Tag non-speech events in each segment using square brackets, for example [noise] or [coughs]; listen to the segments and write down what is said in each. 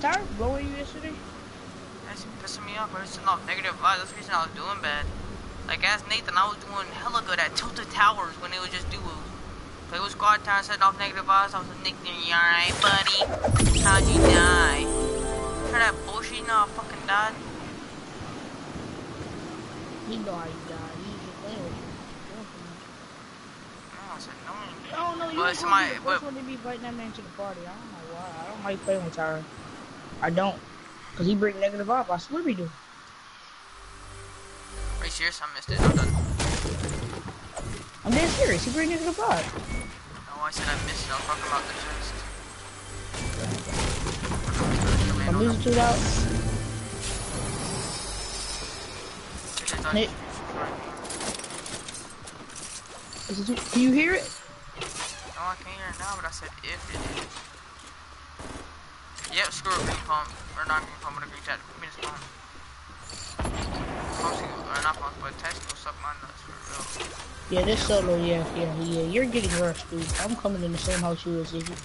tire blowing you yesterday? That's pissing me off, but it's enough negative vibes. That's the reason I was doing bad. Like, as Nathan, I was doing hella good at Tilted Towers when it was just duos. Play with squad time, setting off negative vibes. I was like, Nathan, you alright, buddy? How'd you die? Heard that bullshit? You know I fucking died? He know how you died. He was just playing with you. I said, no. I don't know. You Well, was somebody- the first one to be inviting that man to the party. I don't know why. I don't like playing with Tyra. I don't. Cause he bring negative up. I swear he do. Are you serious? I missed it. I'm done. I'm dead serious. He bring negative up. No, I said I missed it. I was talking about the chest. I'm losing two out. Nick. Is it, can you hear it? No, I can't hear it now, but I said if it is. Yep, screw a green pump. Or not green uh, pump, but a green tat. Give me this pump. Pumps, or not pumps, but go suck my nuts for real. Yeah, this solo, yeah, yeah, yeah. You're getting rushed, dude. I'm coming in the same house you is, Iggy.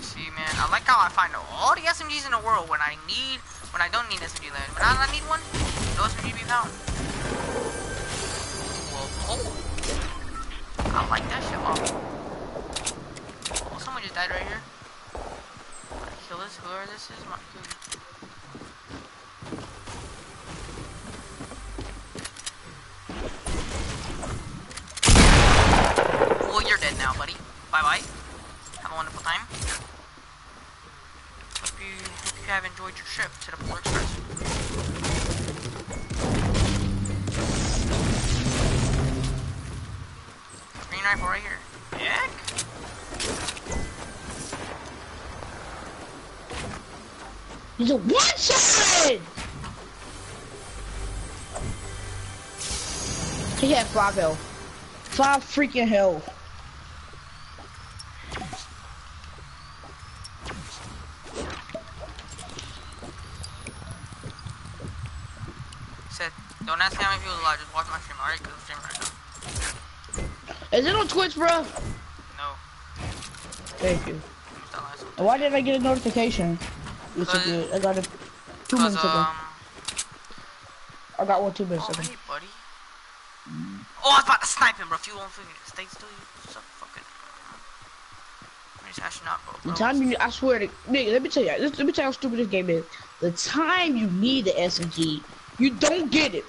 See, man, I like how I find all the SMGs in the world when I need, when I don't need SMG land. When I need one, no SMG be found. Well, oh. I like that shit. Oh. Died right here. Kill this, whoever this is, my kill Well, you're dead now, buddy. Bye bye. Have a wonderful time. Hope you, hope you have enjoyed your trip to the Polar Express. Green rifle right here. Heck. He's a one shot! He had five health. Five freaking health. Said, don't ask me how many people alive. Just watch my stream, alright? Because I'm streaming right now. Is it on Twitch, bro? No. Thank you. Don't ask me. Why did I get a notification? It's a good. I got it two minutes ago. um... I got one two minutes Oh, ago. hey, buddy. Oh, I was about to snipe him, bro. If you won't freaking stay still, you suck fucking... I'm just hashing out, bro. The time you, I swear to, nigga, let me tell you, let, let me tell you how stupid this game is. The time you need the SMG, you don't get it.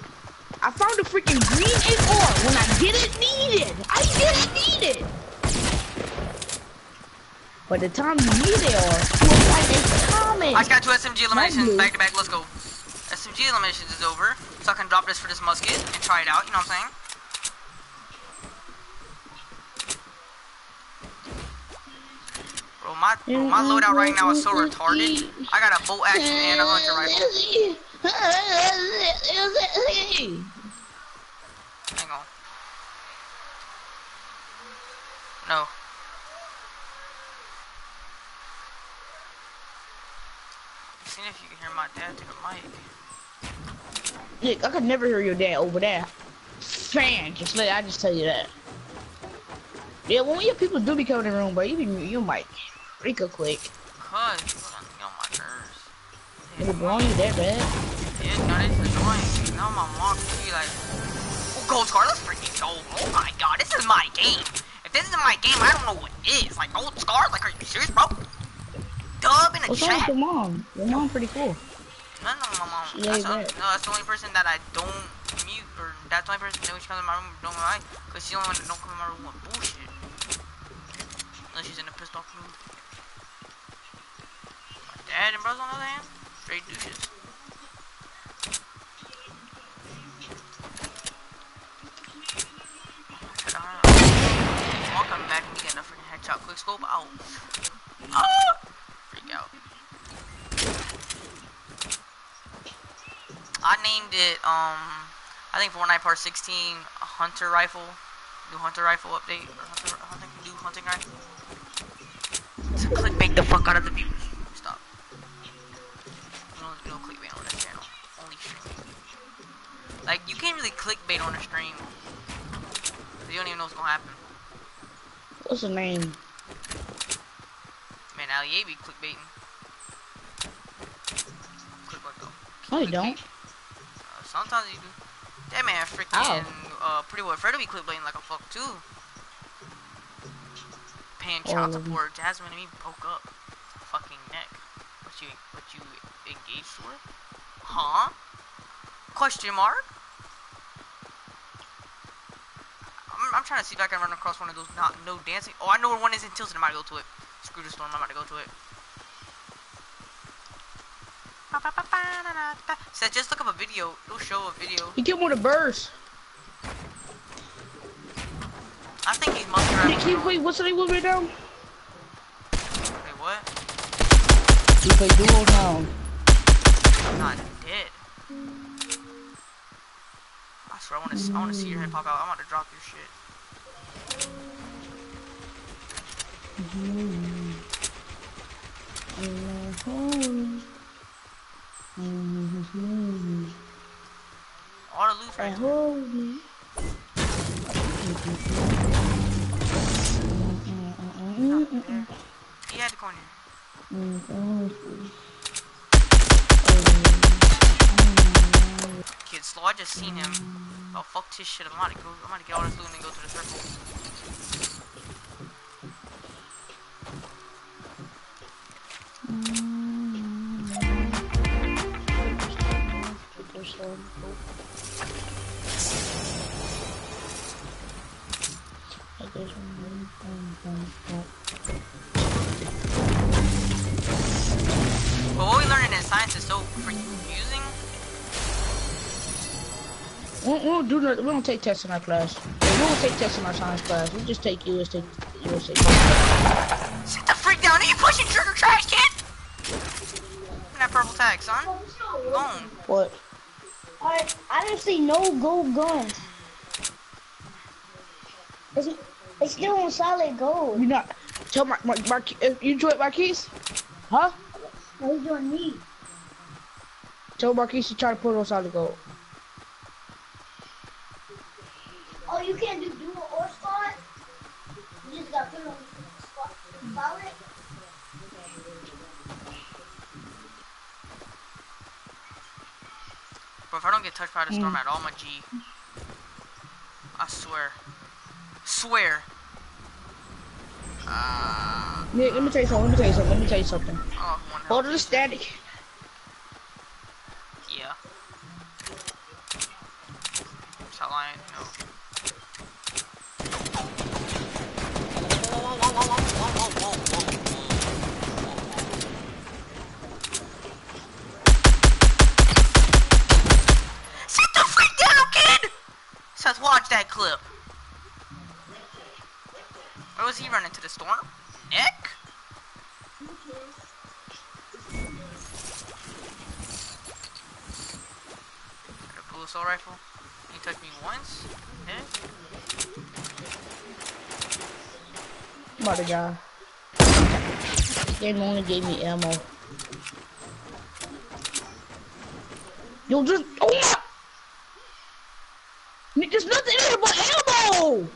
I found a freaking green AR when I didn't need it. I didn't need it. But the time you need it, AR, you I just got two SMG eliminations back to back. Let's go. SMG eliminations is over, so I can drop this for this musket and try it out. You know what I'm saying? Bro, my bro, my mm-hmm. loadout right now is so retarded. I got a bolt action and a hunter rifle. Hang on. No. See if you can hear my dad through the mic. Nick, I could never hear your dad over there. Fan, just let I just tell you that. Yeah, when your people do be coming in the room, but you be you might freak a quick. Cause people don't get on my nerves. It blowing you that bad. Yeah, no, is annoying. Now my mom be like, oh, Gold Scar, let's freaking go. Oh my god, this is my game. If this isn't my game, I don't know what is. Like, Gold Scar? Like, are you serious, bro? Dub in the oh, What's with chat. your mom? Your mom pretty cool. No, no, my mom. That's, the, no, that's the only person that I don't mute, or that's the only person that when she comes in my room don't lie, cause she's the only one that don't come in my room with bullshit. Unless she's in a pissed off mood. My dad and brothers on the other hand, straight douches. I'll come back and get a freaking headshot quick scope. Ow. Ah! Freak out. It, um, I think Fortnite Part 16, hunter rifle. New hunter rifle update. Or hunter, hunting, new hunting rifle. To clickbait the fuck out of the viewers. Stop. No, no clickbait on this channel. Only streaming. Like, you can't really clickbait on a stream. You don't even know what's gonna happen. What's the name? Man, Now you be clickbaiting. Clickbait though. No, you don't. Sometimes you do. That man freaking uh pretty well Fredo be clickbaiting like a fuck too. Paying child Oh. support. Jasmine and me broke up. Fucking neck. What you what you engaged with? Huh? Question mark? I'm, I'm trying to see if I can run across one of those not no dancing. Oh, I know where one is in Tilson. I might go to it. Screw the storm. I'm about to go to it. [laughs] Said just look up a video. It'll show a video. He killed one of the birds. I think he's muster Nick, he wait, what's the name of it now? Wait, what? He play duo now. I'm not dead. I swear, I want to. I want to see your head pop out. I'm about to drop your shit. Mm-hmm. Mm-hmm. All the loot right here. He had to go. Kid slow. I just seen him. Oh fuck this shit. I'm to go. I'm to get all this loot and go to the circle. But what we learning in science is so freaking confusing. We don't, don't do no, we don't take tests in our class. We don't take tests in our science class. We just take US take USA. Sit the freak down. Are you pushing trigger trash, kid? That purple tag, son. Gone. What? I see no gold guns. It's, it's still on solid gold. You not tell my my, my you enjoy it, Marquise? Huh? What you doing me? Tell Marquise to try to put it on solid gold. Oh, you can't do dual or squad? You just got put on squad. Solid? But if I don't get touched by the storm at all, my G. I swear. Swear. Uh, Nick, let me tell you something. Let me tell you something. Let me tell you something. oh, Hold the static. Yeah. Lying, no. Seth, watch that clip. Where was he running to the storm? Nick? Got a full assault rifle. You touched me once. Eh? Mother guy. They only gave me ammo. Yo, just oh my! There's nothing in here but ammo.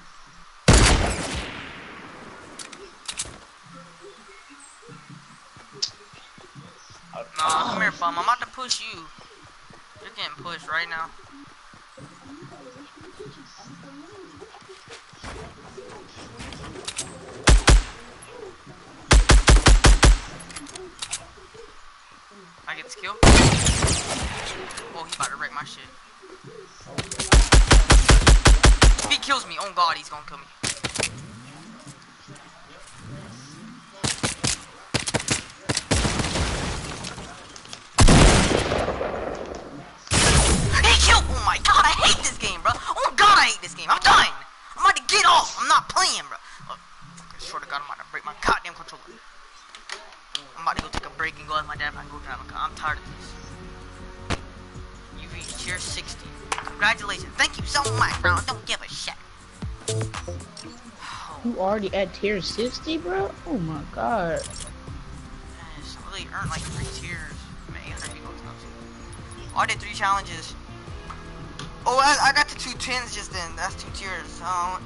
Oh, nah, come here, bum. I'm about to push you. You're getting pushed right now. I get this kill. Oh, he about to wreck my shit. If he kills me, on God, he's gonna kill me. He killed. Oh my God, I hate this game, bro. Oh God, I hate this game. I'm done. I'm about to get off. I'm not playing, bro. Oh, fucking swear to God, I'm about to break my goddamn controller. I'm about to go take a break and go ask my dad if I can go drive. I'm tired of this. You reached tier 60. Congratulations. Thank you so much, bro. Don't give shit. You already at tier 60, bro? Oh my god. man, it's really earned like three tiers. Man, 800 people is. I did three challenges. Oh, I, I got the two tens just then. That's two tiers. Um,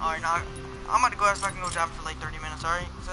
Alright, now I'm about to go ask if I can go drive for like 30 minutes, alright? So,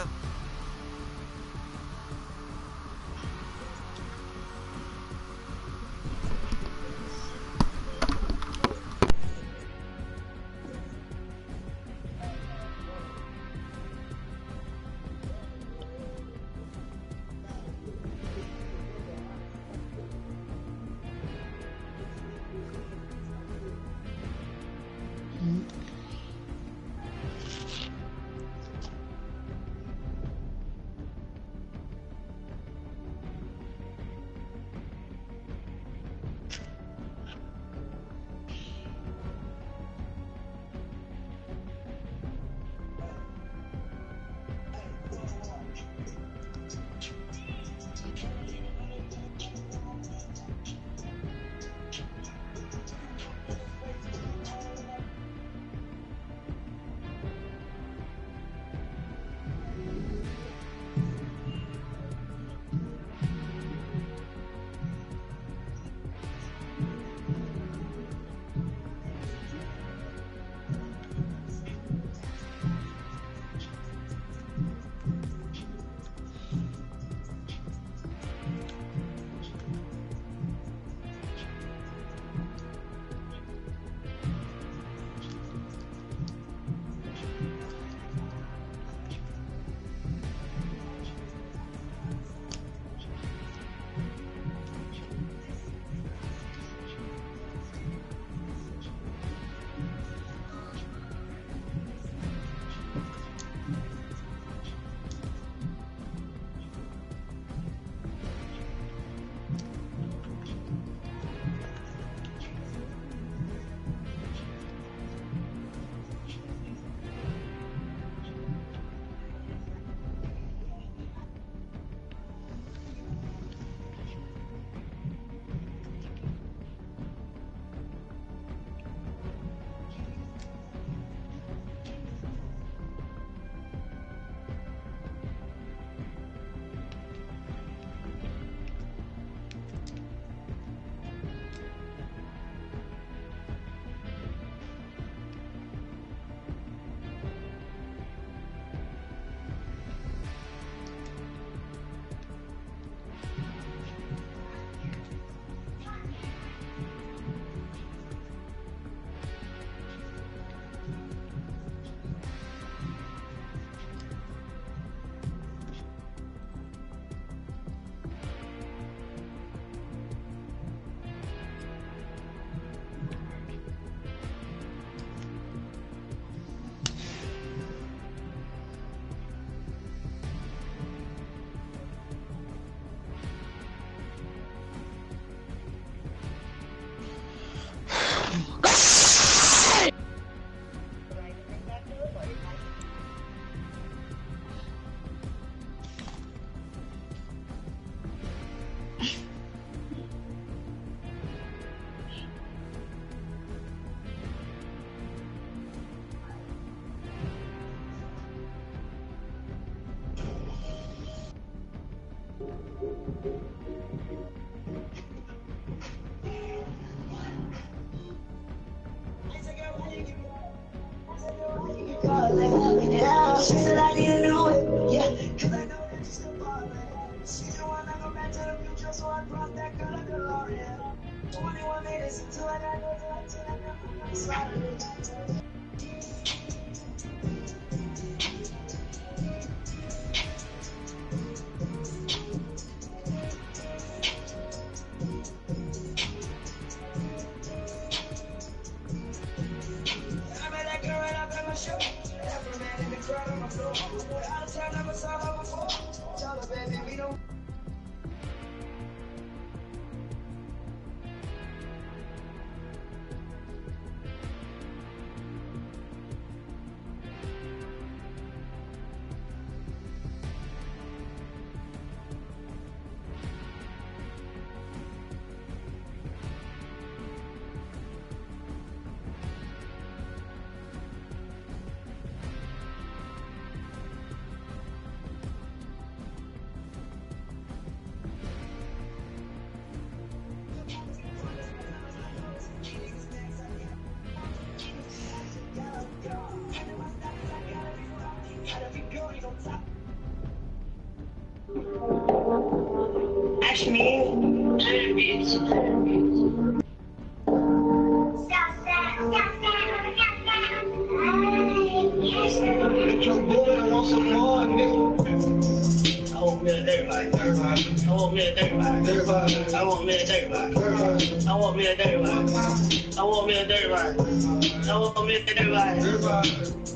I want me a dirty body.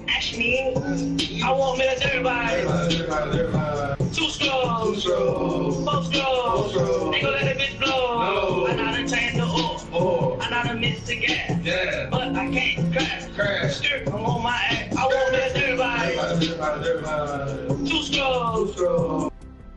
Ask me. I want me a dirty body. Two strokes. Four strokes. They gon' let that bitch blow. I know to change the oil. I know to mix the gas. Yeah. But I can't crash. Crash. Skirt, I'm on my ass. I want me a dirty body. Two strokes.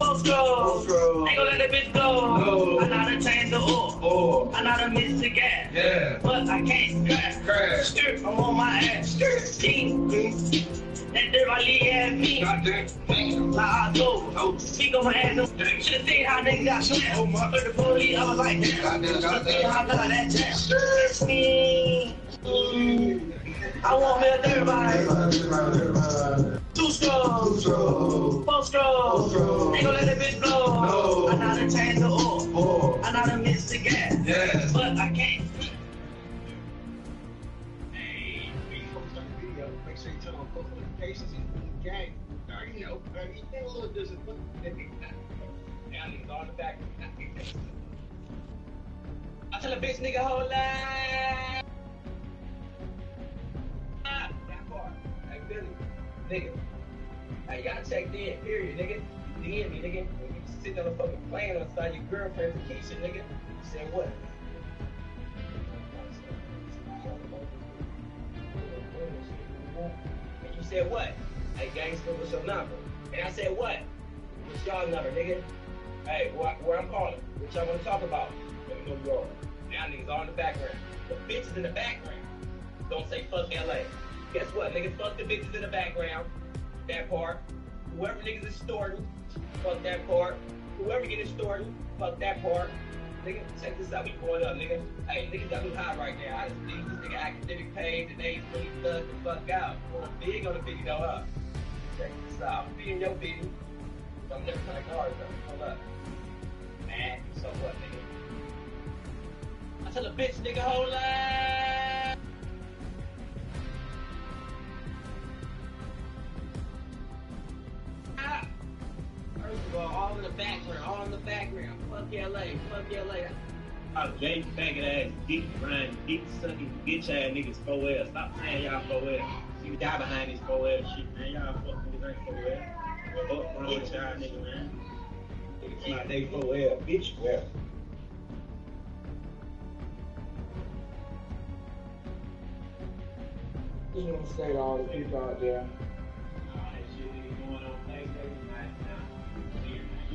Four strokes. They gon' let that bitch blow. No. I know to change the oil. Oh, I know to mix the gas. yeah. But I can't crash. Crash. Skirt, I'm on my ass. Skirt. Team. That dirty body ass me. Goddamn. Damn. Nah, I told oh, speak on my ass. Should've seen how niggas got slammed. Oh, my. Heard the police, I was like, damn. Goddamn, Should've seen how. I got that jam. It's me. Mm. I want me a dirty. Two strokes. Four strokes. They gon' let that bitch blow. No. I know to change the oil. Oh, I the gas. yeah. But I can't. Make sure you turn on gang. You know, back. I tell a bitch nigga whole life. That part. Hey, Billy. Nigga. Hey, you gotta check in, period, nigga. You DM me, nigga. When you sitting on the fucking plane outside your girlfriend's Keisha, nigga. You said what? And you said what? Hey, gangster, what's your number? And I said what? What's y'all number, nigga? Hey, where, where I'm calling? What y'all want to talk about? Let me know you are. Now niggas all in the background. The bitches in the background. Don't say fuck LA. Guess what? Niggas fuck the bitches in the background. That part. Whoever niggas is storing, fuck that part. Whoever get storing, fuck that part. Nigga, check this out. We going up, nigga. Hey, niggas got me high right now. I just need this nigga academic page and they really thug the fuck out. Going big on the video up. Check this out. I'm feeding your video. I'm never kind of cards though. Hold up. Man, so what, nigga? I tell a bitch, nigga, hold up. LA, fuck LA. Y'all Jay faggot ass, dick grind, dick sucking, bitch ass niggas 4L. Stop saying y'all 4L. You die behind this 4L shit, man. Y'all fuck niggas ain't 4L. Fuck wrong with y'all nigga, man. Nigga keep they 4L, bitch, well. Just want to say to all the people out there,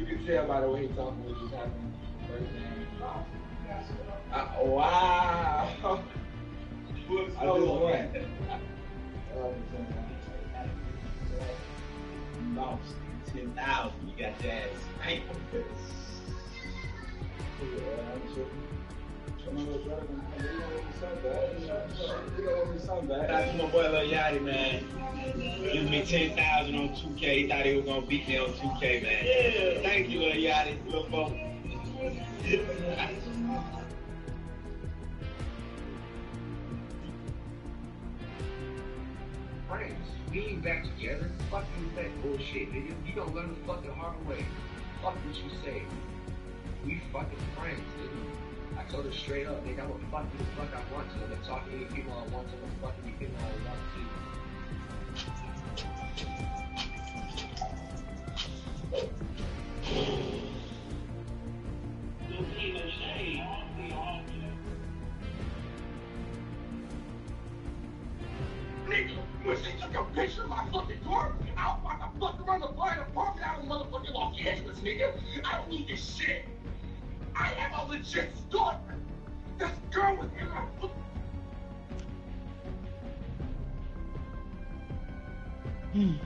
you can tell by the way he talking what just happened. First name. Uh, wow. I just. Lost 10,000. You got your ass spanked. Come on, To my boy Lil Yachty, man. Give me 10,000 on 2K. He thought he was going to beat me on 2K, man. Yeah, thank you, Lil Yachty. Lil Bo. friends. We ain't back together. Fuck with that bullshit, nigga. You don't learn the fucking hard way. Fuck what you say. We fucking friends, nigga. I told her straight up, nigga, I will fuck you the fuck I want to. I'm gonna talk to any people I want to. I'm gonna fuck any people I want to. Nigga, when she took a picture of my fucking car, I was about to fuck around the fire department out in motherfucking Los Angeles, nigga. I don't need this shit. I have a legit stalker. This girl was in my fucking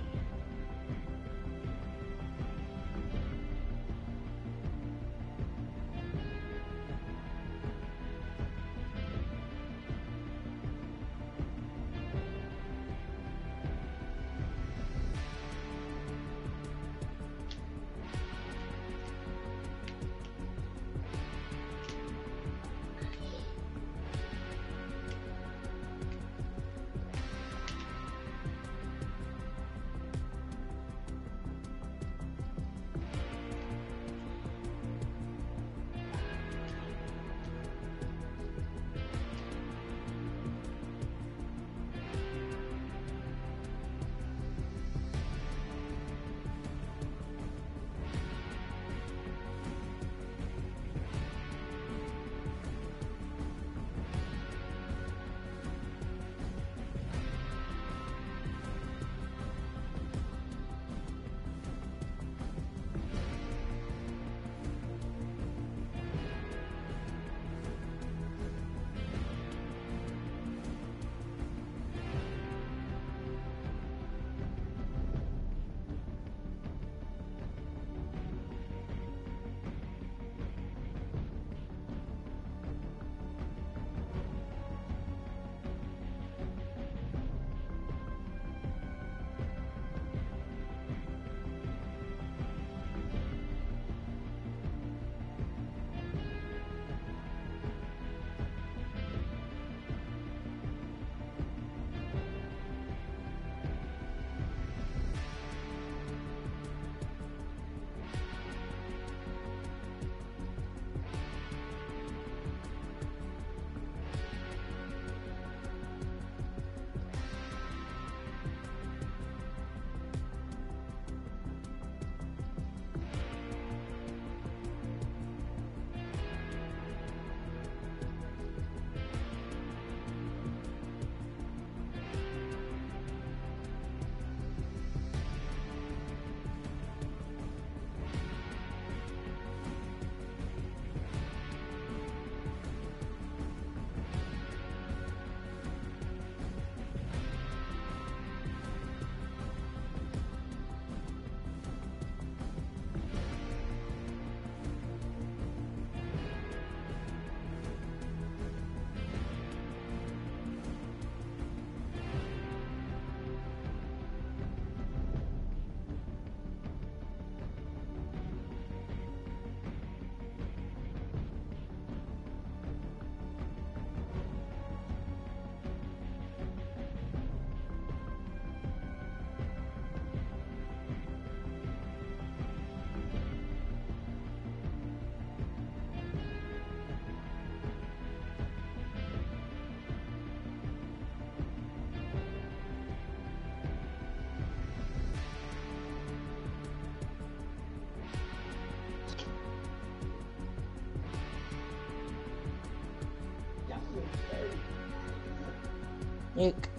Nick.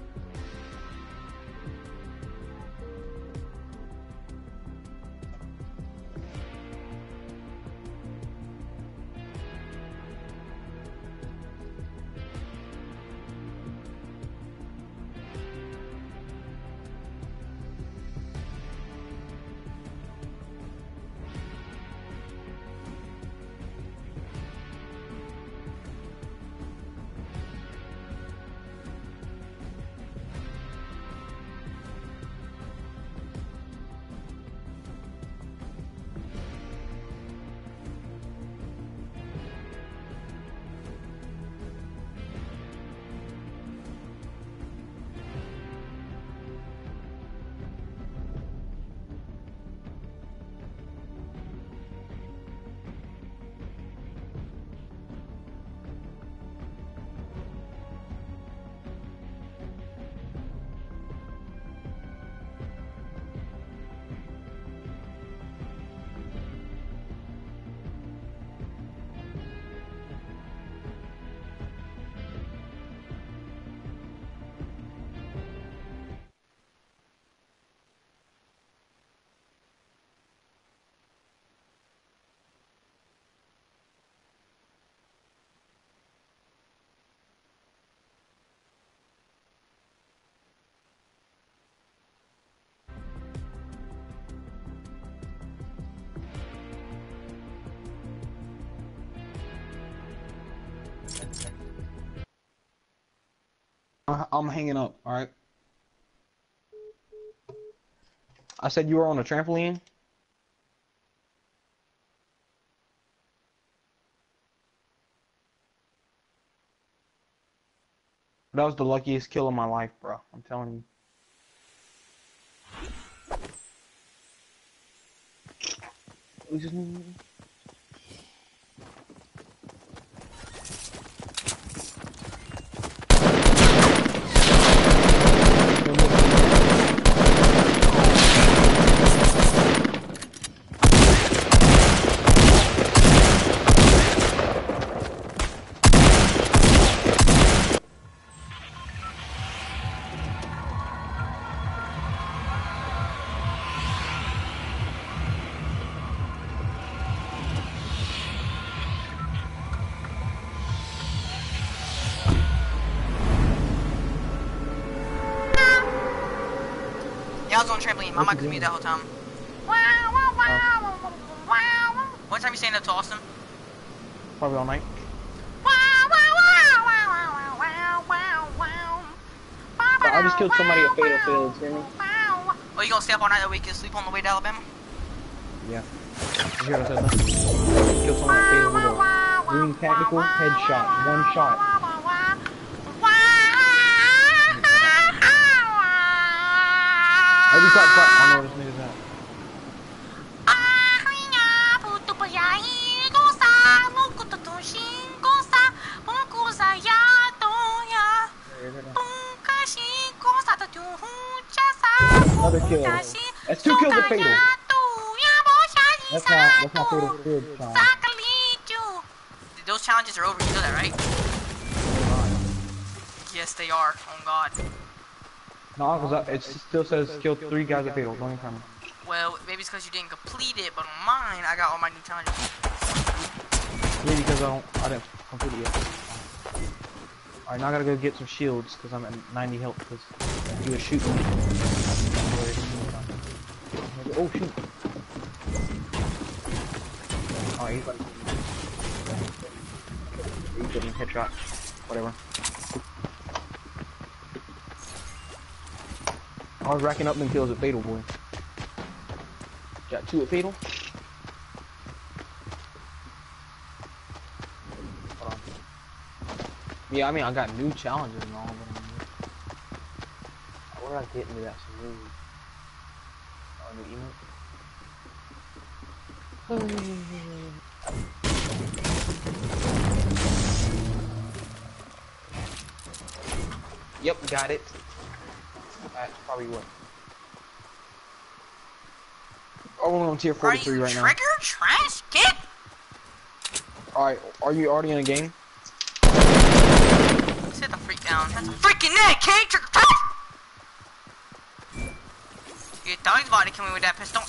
[laughs] I'm hanging up. All right. I said you were on a trampoline. That was the luckiest kill of my life, bro. I'm telling you. We just on trampoline. Mama could be that whole time. Wow, wow, wow, wow, wow, wow. One time you stand up to Austin? Probably all night. Wow, wow, wow, wow, wow, wow, wow, wow. I just killed somebody at Fatal Fields, hear me? Oh, you gonna stay up all night that we can sleep on the way to Alabama? Yeah. You hear what I said? Killed someone at Fatal Fields. Room tactical, headshot, one shot. Every shot, shot. I know this nigga's at. Another kill. That's two kills at Fatal. That's not, that's not Fatal Field challenge. Those challenges are over, you know that, right? Yes, they are. Oh God. No, because it still says kill three guys at Fatal. Don't even. Well, maybe it's because you didn't complete it, but on mine, I got all my new challenges. Yeah, because I don't, I didn't complete it yet. Alright, now I gotta go get some shields because I'm at 90 health because he was shooting me. Oh shoot. Oh, he's like. He's getting headshot. Whatever. I was racking up them kills at Fatal, boy. Got two at Fatal. On. Yeah, I mean, I got new challenges and all, but where did I get into that new, oh, new emote? Yep, got it. Probably what. Oh, I'm on tier Are 43 you right now. trigger trash kid? Alright, are you already in a game? Sit the freak down. That's a freaking neck, kid. Trigger trash. You thought he was about to kill me with that pistol. [laughs]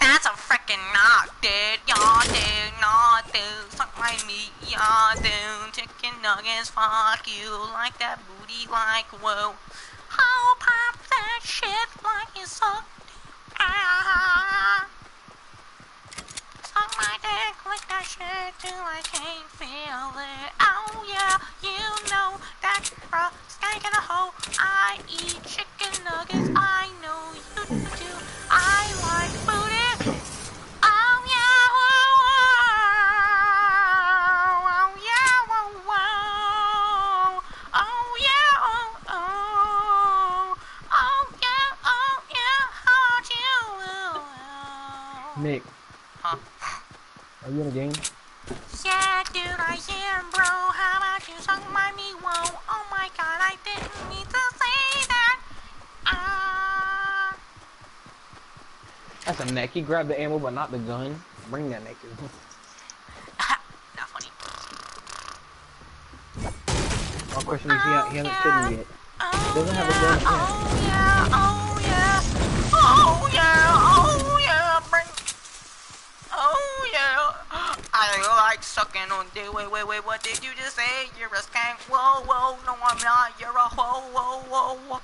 That's a freaking knock, dude. Y'all dude, nah, dude. Suck my meat, y'all dude. Chicken nuggets, fuck you. Like that booty, like whoa. I'll pop that shit like you suck. Ah. Suck my dick like that shit till I can't feel it. Oh yeah, you know that bro, skank in a hole. I eat chicken nuggets. I know you do neck. He grabbed the ammo, but not the gun. Bring that neck. Not funny. [laughs] My question is, he, ha- he hasn't oh, killed me yet. Oh, Doesn't have a gun. oh yeah, oh yeah, oh yeah, oh yeah, bring. Oh yeah, [gasps] I like sucking on dick. Wait, wait, wait, what did you just say? You're a skank. Whoa, whoa, no, I'm not. You're a whoa, whoa, whoa, whoa.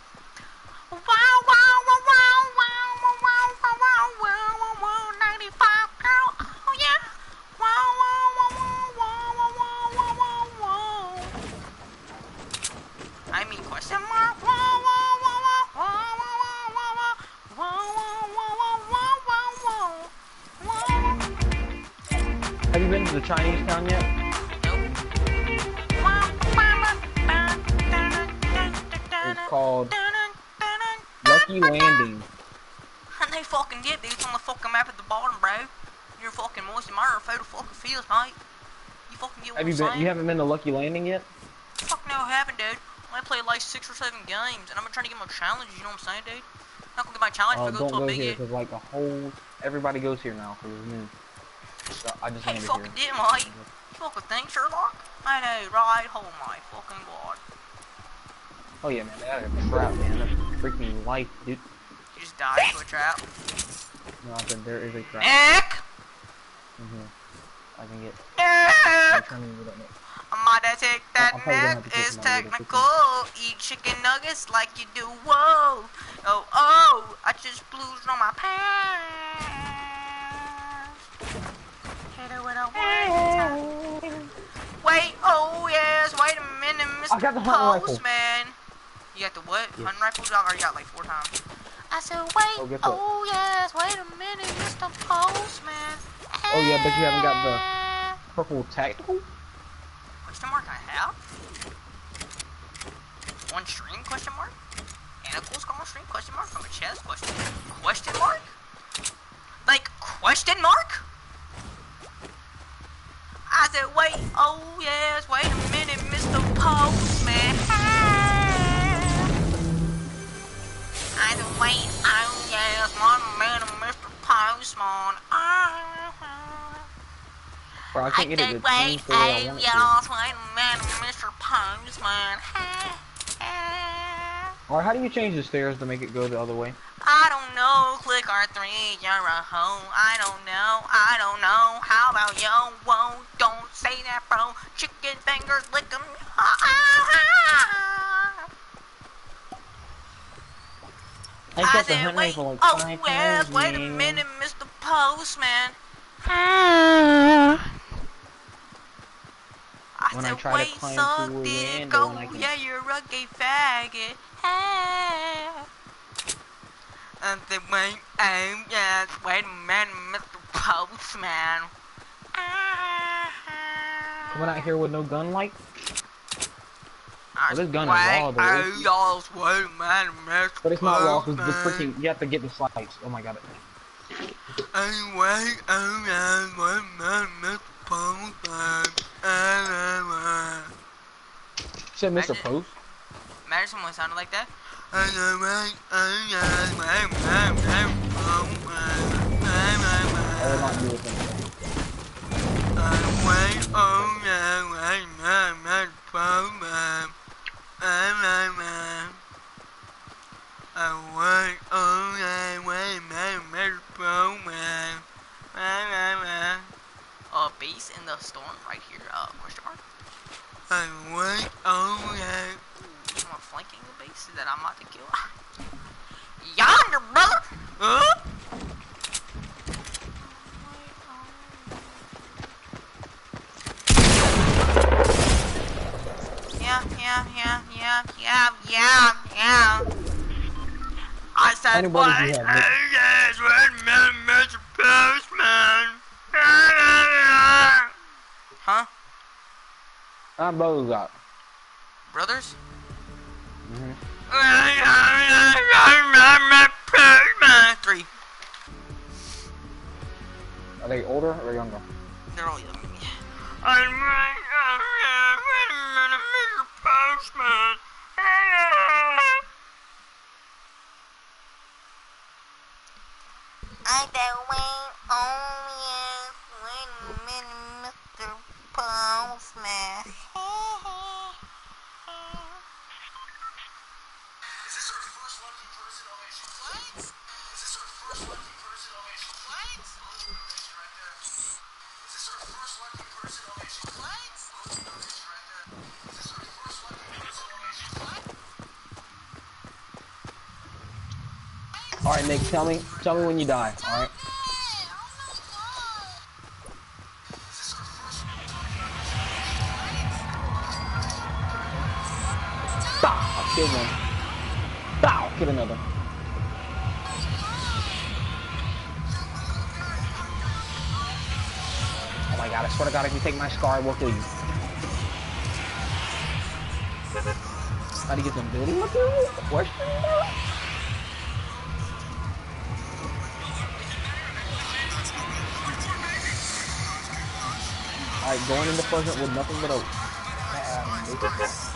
Chinese town yet? It's called Lucky Landing. And they fucking did, dude. It's on the fucking map at the bottom, bro. You're fucking moist and murder photo fucking feels, mate. You fucking get what Have I'm you been? saying? You haven't been to Lucky Landing yet? Fuck no, I haven't, dude. I played like six or seven games, and I'm trying to get my challenges, you know what I'm saying, dude? Not gonna get my challenge Oh, if I oh, go don't to a go big here because like a whole everybody goes here now because it's new. So I just Hey, fucking here. did, mate. You fucking think, Sherlock? I know, right? Oh my fucking god. Oh yeah, man, that is a trap, man. That's freaking life, dude. You just died to a trap. No, I said there is a trap. Nick! hmm I can get. Nick! I'm trying to. I take that I'm probably gonna have neck. It's technical. Eat chicken nuggets like you do. Whoa. Got the hunting rifle. Postman. You got the what? Yeah. Hunting rifle? I already got like four times. I said, wait, Oh, oh yes. Wait a minute, Mr. Postman. Oh yeah, but you haven't got the purple tactical. Question mark I have? One string question mark? Anacles on string question mark from a chest question question mark? Like question mark? I said wait, oh yes, wait a minute, Mr. Postman. Wait, oh yes, one minute, Mr. Postman. Ah. Bro, I can't get it to wait, 24 I oh, want it yes, to. wait a minute, Mr. Postman. Or how do you change the stairs to make it go the other way? I don't know, click R3, you're a hoe. I don't know, I don't know. How about yo? Whoa, don't say that, bro. Chicken fingers, lick 'em. [laughs] Ah, ah, ah. I got the said, hunt wait, rifle like oh five yes, times, wait a minute, Mr. Postman. I When I said, try to wait, climb suck through dick, window go, I can- yeah, you're a gay faggot. Ah. [sighs] And then wait, oh yes, wait a minute, Mr. Postman. Ah. Coming out here with no gun light? Oh, this gun is raw, though. But it's not raw, because the freaking, you have to get the slice. Oh my god. Anyway, oh man, man, Mr. Post, Said Mr. Post? Imagine someone sounded like that. I'm will not man, it anymore. Wait, oh, yeah, wait, man, man, man, man. I'm, I'm, I'm. anybody many bodies? I [laughs] huh? I'm brothers out. Brothers? Mm-hmm. Three. [laughs] Are they older or younger? Nick. Tell me. Tell me when you die. All right. Stop. Kill one. Bow! Kill another. Oh my god, I swear to god, if you take my scar, I will kill you. How do you get them building materials? Question mark? Alright, going into Pleasant with nothing but a. Uh, um, and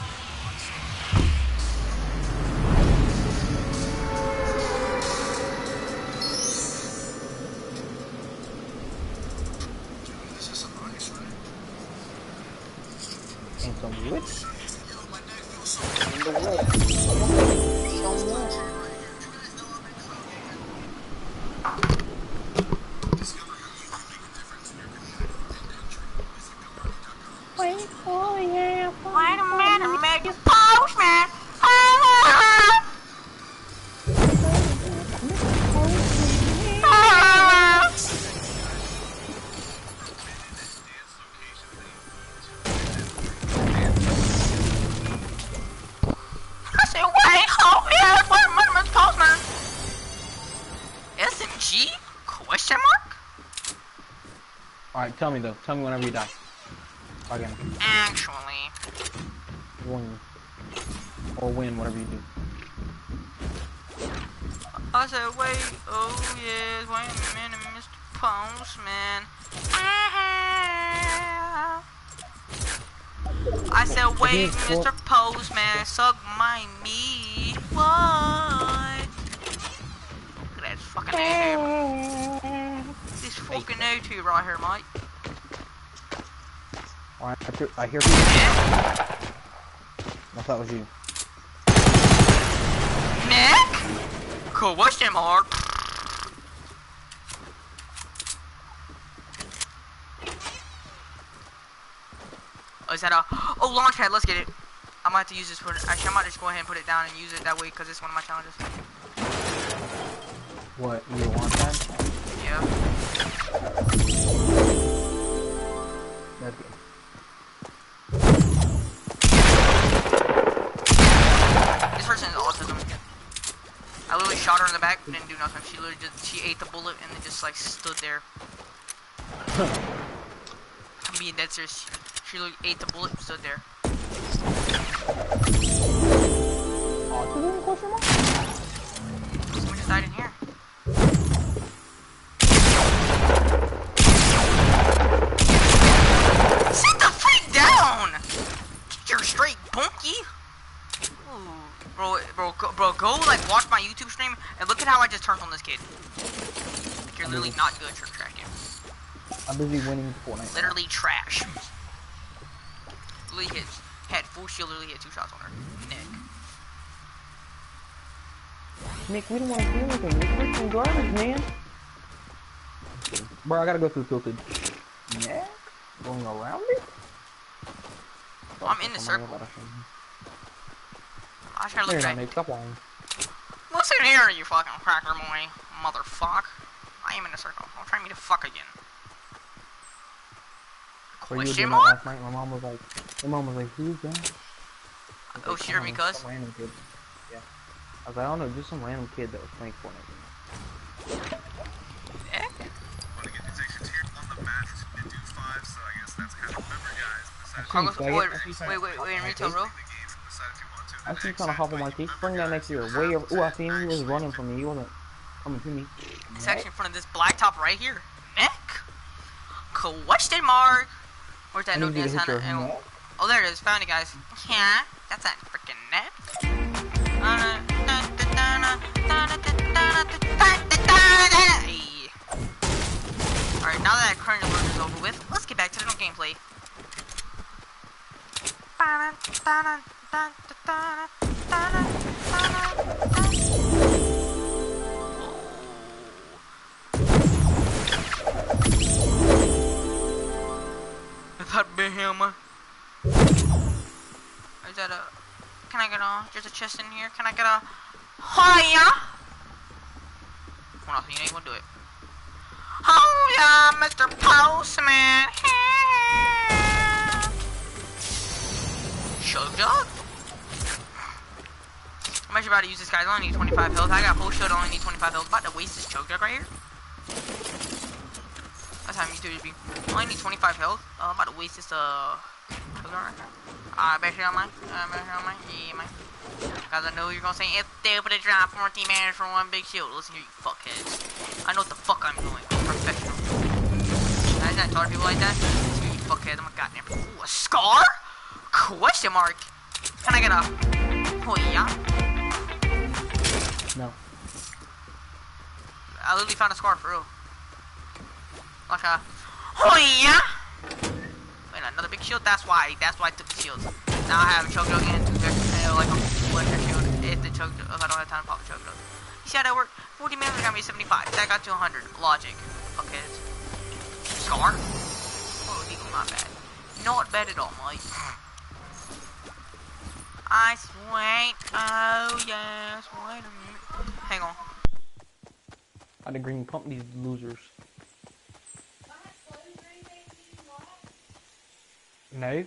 tell me though. Tell me whenever you die. Again. Actually, Win. Or win, whatever you do. I said, wait, oh yes, wait a minute, Mr. Postman. Ah. I said, wait, Mr. Postman, suck my meat. What? Look at that fucking A2. This fucking A2 right here, mate. I hear, I hear people. I thought it was you. Nick? Question mark. Oh, is that a... Oh, launch pad, let's get it. I might have to use this for... Actually, I might just go ahead and put it down and use it that way, because it's one of my challenges. What, you want that? Yeah. That's good. Shot her in the back, didn't do nothing. She literally just... She ate the bullet and then just, like, stood there. I'm being dead serious. She literally ate the bullet and stood there. Autism question mark? At how I just turned on this kid. Like, you're literally not good, you're trash. I'm busy winning Fortnite. Literally trash. Literally hit, had full shield, literally hit two shots on her. Nick. Nick, we don't want to do anything. We're freaking garbage, man. Bro, I gotta go through the tilted. Yeah? Going around it? I'm in the circle. I try to look now, stop lying. Listen here, you fucking cracker boy, motherfuck. I am in a circle. Don't try me to fuck again. Where you were Question doing that mark? last night, my mom was like, my mom was like, who's that? I was Oh, like, she heard me "Oh, cuss? Some random kid. Yeah. I was like, I don't know, just some random kid that was playing Fortnite. Eh? Carlos, Can I wait, get- wait, wait, wait, in retail, bro. I see you trying to hop on my teeth. Bring that next year. Way over. Ooh, I seen him. He was running from me. He wasn't coming to me. It's actually in front of this blacktop right here. Neck? Question mark. Where's that no need you to dance hit on your it? neck. Oh, there it is. Found it, guys. Yeah, that's that freaking neck. Alright, now that current alert is over with, let's get back to the gameplay. Is that big hammer? Is that a... Can I get a... There's a chest in here. Can I get a... Hiya! Well, nothing. You ain't gonna do it. Oh yeah, Mr. Postman. Actually about to use this guy. I only need 25 health. I got full shield. I only need 25 health. About to waste this chug jug right here. That's how I'm me too be. I only need 25 health. Uh, I'm about to waste this uh choke right here. Uh, back here on mine. Uh, back here on mine. Yeah, mine. Cause I know you're gonna say it's stupid to drop 14 damage for one big shield. Listen here, you fuckheads. I know what the fuck I'm doing. I'm professional. I just talk to people like that. Listen here, you fuckheads. I'm a goddamn. Ooh, a scar? Question mark. Can I get a? Oh yeah. No. I literally found a scar for real. Like a. Oh yeah. Wait, another big shield. That's why. That's why I took the shield. Now I have a choke and uh, like a one shield. If the choke, if I don't have time to pop the choke. You see how that worked? 40 minutes got me 75. That got to 100. Logic. Fuckheads. Scar. Oh, not bad. Not bad at all, mate. I sweat. Oh yes. Wait a minute. Hang on. I had to green pump these losers. No.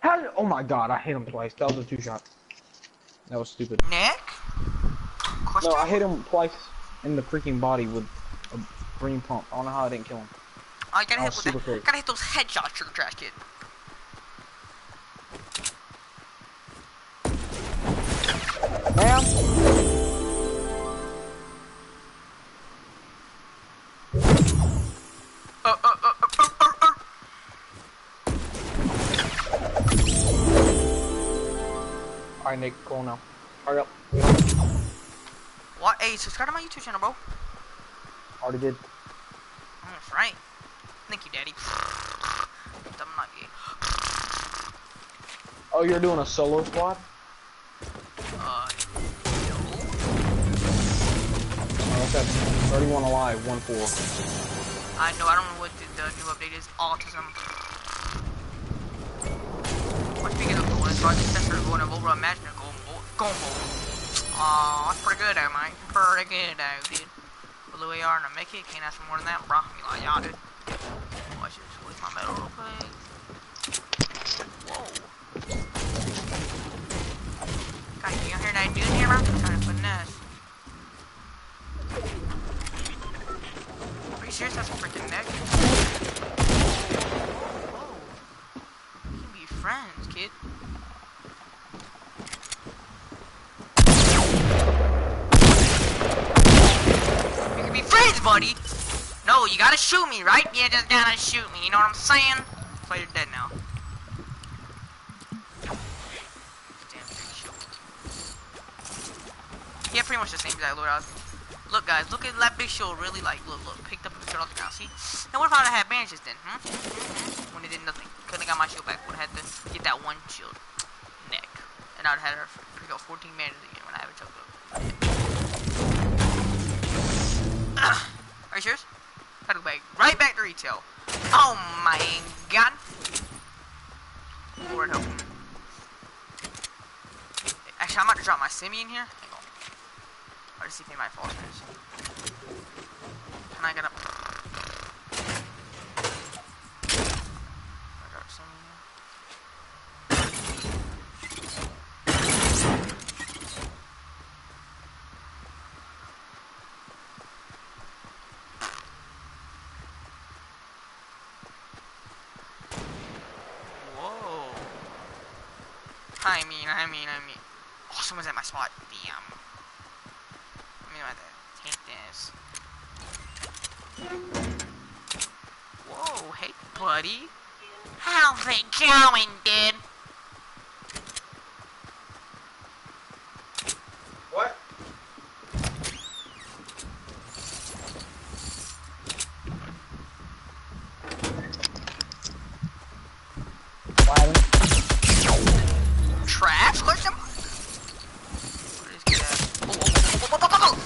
How did, oh my god, I hit him twice. That was a two shot. That was stupid. Nick? Question? No, I hit him twice in the freaking body with a green pump. I don't know how I didn't kill him. Oh, I gotta Oh, hit with super that. close. Gotta hit those headshots, sugar trash kid. Ma'am? Alright, Nick, cool now. Hurry up. What? Hey, subscribe to my YouTube channel, bro. Already did. That's right. Thank you, Daddy. I'm not gay. Oh, you're doing a solo squad? Uh, no. Oh, okay. 31 alive, 1-4. I know. I don't know what the, the new update is. Autism. Of golden stars, the sensor going over imagine a golden bolt. Golden bolt. Aw, that's pretty good, though, mate. Pretty good, though, dude. Blue AR and a it. Can't ask for more than that, bro. I mean, like, y'all, dude. Watch this. Squeeze my metal real quick. Whoa. God, you hear that dude here, bro? Trying to finesse. Are you serious? That's a freaking neck. Whoa. We friends, kid. We can be friends, buddy. No, you gotta shoot me, right? You just gotta shoot me. You know what I'm saying? You're dead now. Damn. Yeah, pretty much the same exact loadout. Look, guys, look at that big shield. Really, like, look, look, picked up a shield off the ground. See? Now, what if I had bandages then? Hmm? Hmm? When it did nothing. Couldn't have got my shield back. Would have had to get that one shield. Neck. And I would have had her pick up 14 bandages again when I have a choked up. Are you serious? Had to go back right back to retail. Oh my god. Lord help me. Actually, I'm about to drop my semi in here. Anybody falls for. Can I get up? Whoa. I mean, I mean, I mean. Oh, someone's at my spot. Damn. Me. Whoa, hey, buddy. How's it going, dude? What? What happened? Trash? Question mark? What is that? Oh, oh, oh, oh, oh, oh, oh, oh.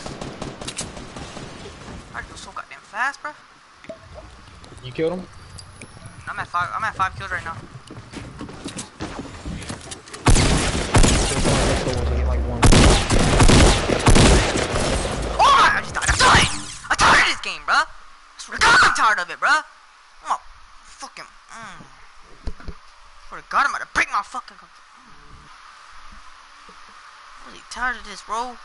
You killed him? I'm at five. I'm at five kills right now. Like one. Oh, I just died. I'm tired. I'm tired of this game, bruh. I swear to God, I'm tired of it, bruh. I'm a fucking. Mm. Swear to God, I'm about to break my fucking. com- Mm. I'm really tired of this, bro.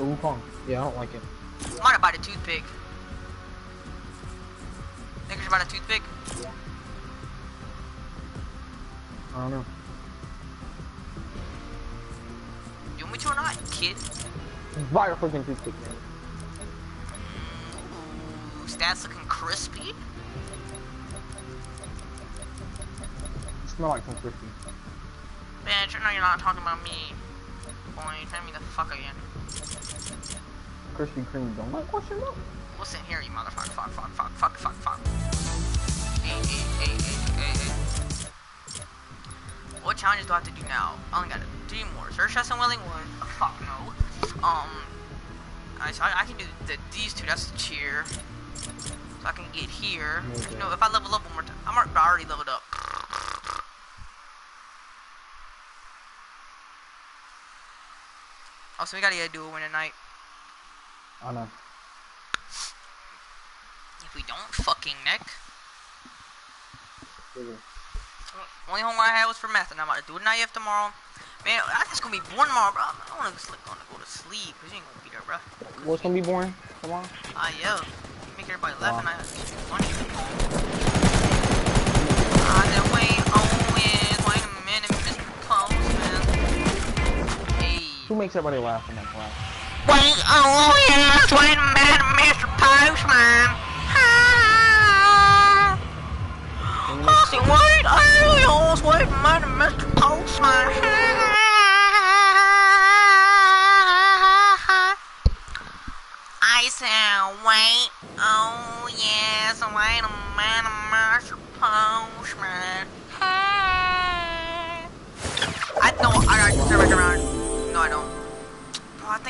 The Wukong. Yeah, I don't like it. Might have buy the toothpick. Should buy the toothpick? I don't know. You want me to or not, kid? Buy a freaking toothpick, man. Ooh, stats looking crispy. Smell like some crispy. Bitch, I know you're not talking about me. Boy, send me the fuck again. Kreme donut? Question mark? What's in here, you motherfucker? Fuck, fuck, fuck, fuck, fuck, fuck. Hey, hey, hey, hey, hey, hey. What challenges do I have to do now? I only got three more. Search Chest and Wailing Wood. Oh, fuck no. Um, I, so I, I can do the, these two. That's the cheer. So I can get here. You know, if I level up one more time, I'm already leveled up. Oh, so we gotta get a dual win tonight. I know. If we don't, fucking Nick. Only homework I had was for math, and I'm about to do it night after tomorrow. Man, I think it's gonna be boring tomorrow, bro. I don't wanna sleep, gonna go to sleep, cause you ain't gonna be there, bro. What's gonna be boring tomorrow? Ah, yeah. You make everybody laugh, Wow. and I want you. I said, wait, oh, Who makes everybody laugh in that class? Wait, oh, yes, wait a minute, Mr. Postman. Ah. I said, wait, oh, yes, wait a minute, Mr. Postman. I said, wait, oh, yes, wait a minute, Mr. Postman.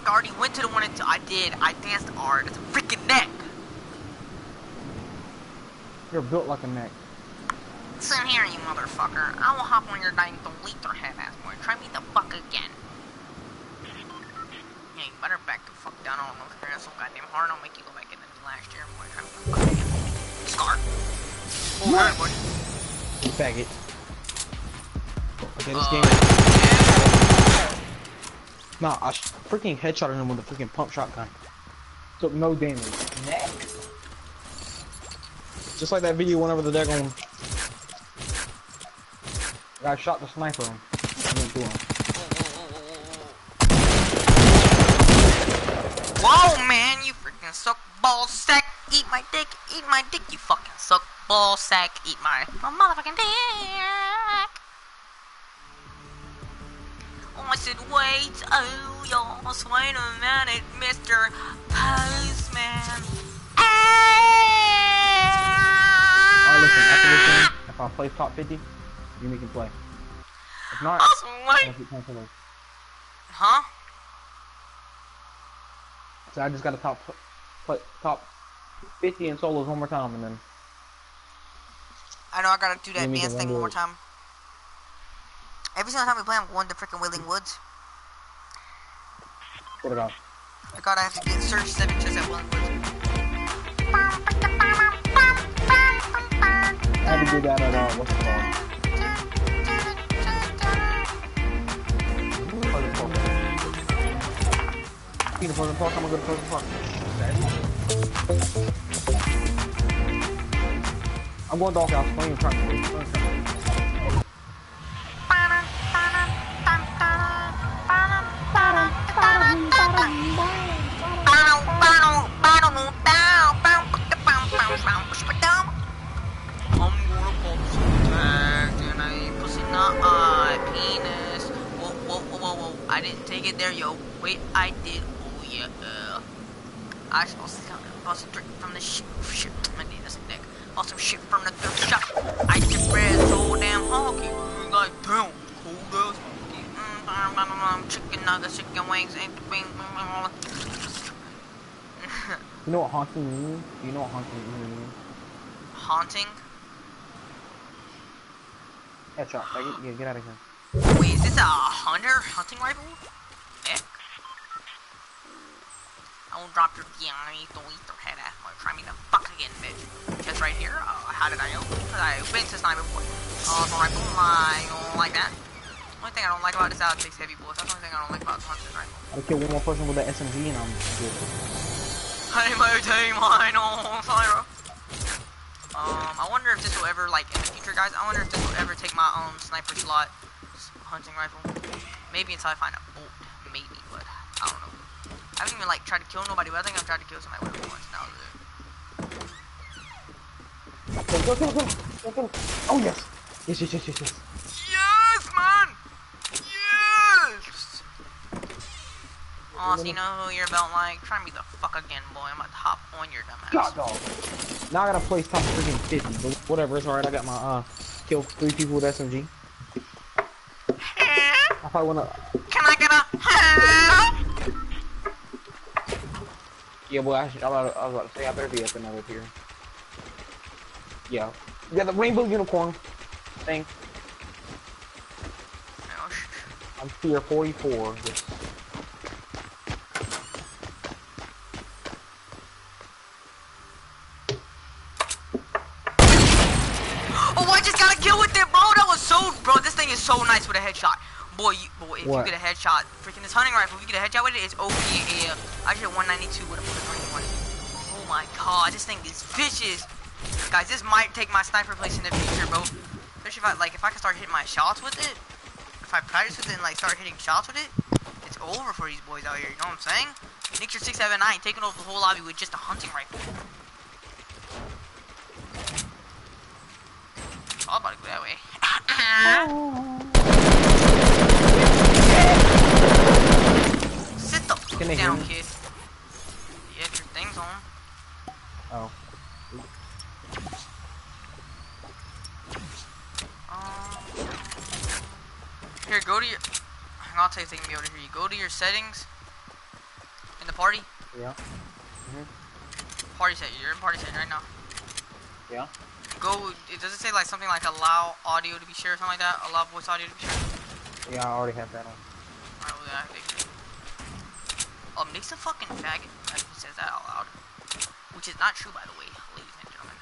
Think I already went to the one until I did. I danced hard. It's a freaking neck. You're built like a neck. Sit here, you motherfucker. I will hop on your dying delete or head ass boy. Try me the fuck again. Yeah, you better back the fuck down. I don't know if so goddamn hard. I'll make you go back in the last year, boy. Try me the fuck again. Scar. Oh, alright, boy. Faggot. Okay, this Uh, game. yeah. Nah, I freaking headshotted him with a freaking pump shotgun. Took no damage. Neck. Just like that video went over the daggone. I shot the sniper him. I didn't do him. Whoa, man, you freaking suck ball sack. Eat my dick, eat my dick, you fucking suck ball sack. Eat my, my motherfucking dick. Oh, I said, wait, oh, y'all, wait a minute, Mr. Postman. Alright, listen, after this game, if I play top 50, you make him play. If not, I'll. Huh? So I just got to top top 50 in solos one more time, and then I know I gotta do that dance thing one more. time. Every single time we play, I'm going to freaking Wailing Woods. what about? I gotta have to get search seven chests at Wailing Woods. I had to do that at uh, what's it called? Park. Speaking of Pleasant Park, I'm gonna go to Pleasant Park. I'm going doghouse. Playing truck. Playing truck. Make it there, yo. Wait, I did. Oh yeah. Uh, I some bought some drink from the shit. Shit, I need this. Bought some shit from the thrift shop. I just bread so damn honky. Like damn, cold ass. Mm, mm, Chicken nuggets, chicken wings, and the wing. [laughs] You know what haunting means? You know what haunting means? Haunting. Headshot. Yeah, get out of here. Wait, is this a hunter hunting rifle? Nick? I won't drop your DNA, don't eat your head ass. Like, try me the fuck again, bitch. Just right here. Uh, how did I know? Because I went to sniper before. Uh, so rifle, I don't like that. Only thing I don't like about this out takes heavy bullets. That's the only thing I don't like about the hunting rifle. I kill one more person with an SMG and I'm good. Hey, my team, I know, Syra. Um, I wonder if this will ever, like, in the future, guys, I wonder if this will ever take my own sniper slot hunting rifle. Maybe until I find a bolt. Maybe, but I don't know. I haven't even, like, tried to kill nobody, but I think I've tried to kill somebody with it once. Now, Go, go, go, go, go, go. Oh, yes. Yes, yes, yes, yes, yes. Yes, man! Yes! Oh, so you know who you're about like? Try me the fuck again, boy. I'm about to hop on your dumb ass. God, dog. Now I gotta place top freaking 50, but whatever, it's alright. I got my, uh, kill three people with SMG. I wanna, Can I get a yeah, boy, I, should, I, was about to, I was about to say, I better be up another tier. Yeah. Yeah, the rainbow unicorn thing. Oh, I'm tier 44. Just, if What? you get a headshot, freaking this hunting rifle, if you get a headshot with it, it's OP AF. I just hit 192 with a bullet 21. Oh my god, this thing is vicious. Guys, this might take my sniper place in the future, bro. Especially if I, like, if I can start hitting my shots with it. If I practice with it and, like, start hitting shots with it, it's over for these boys out here, you know what I'm saying? Nickster679 taking over the whole lobby with just a hunting rifle. It's all about to go that way. Sit [coughs] oh the fuck Can they hear down, me? kid. Yeah, if your thing's on. oh. Um, here, go to your. I'll tell you thing me over here. You go to your settings in the party. Yeah. Party set. You're in party set right now. Yeah. Go. It does it say like something like allow audio to be shared or something like that? Allow voice audio to be shared. Yeah, I already have that on. Alright, well, then Think. Um, a fucking faggot. Like, he says that out loud. Which is not true, by the way, ladies and gentlemen.